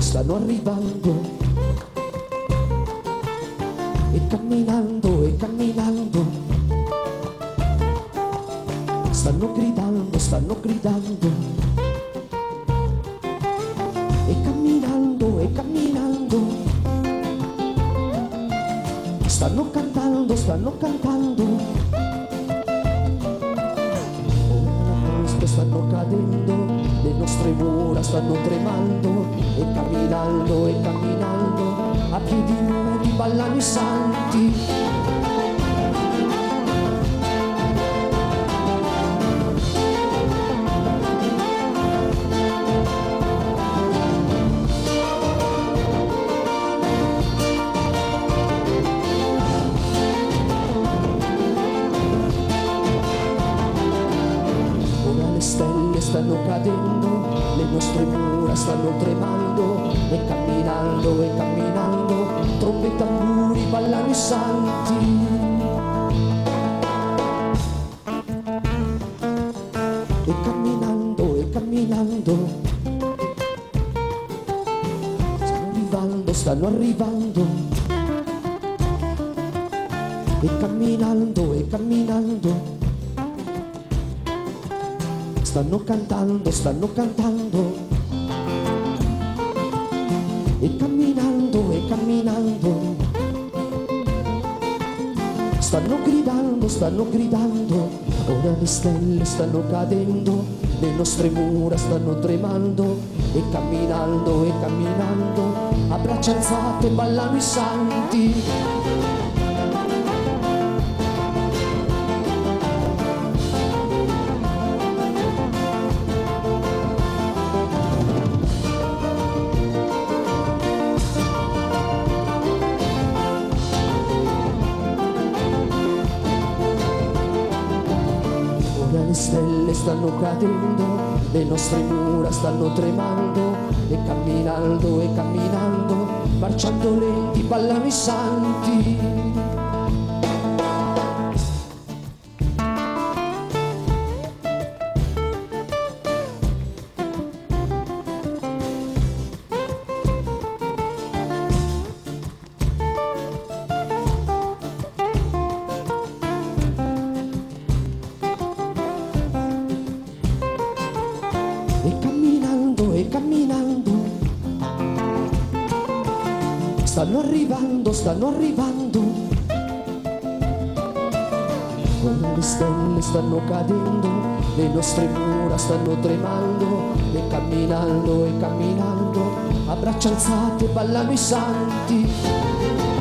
stanno arrivando. E camminando, e camminando. Stanno gridando, stanno gridando. E camminando, e camminando. Stanno cantando, stanno cantando. Queste stanno cadendo, nostre mura stanno tremando e camminando e camminando, a piedi nudi ballano i santi. Stanno cadendo, le nostre mura stanno tremando e camminando e camminando, trombe tamburi ballano i santi. E camminando e camminando, stanno arrivando, stanno arrivando. E camminando e camminando. Stanno cantando, stanno cantando. E camminando, e camminando. Stanno gridando, stanno gridando. Ora le stelle stanno cadendo. Le nostre mura stanno tremando. E camminando, e camminando. A braccia alzate ballano i santi. Stanno cadendo, le nostre mura stanno tremando e camminando e camminando, marciando lenti ballano i santi. E camminando e camminando, stanno arrivando, stanno arrivando. Ora le stelle stanno cadendo, le nostre mura stanno tremando, e camminando e camminando, a alzate ballano santi.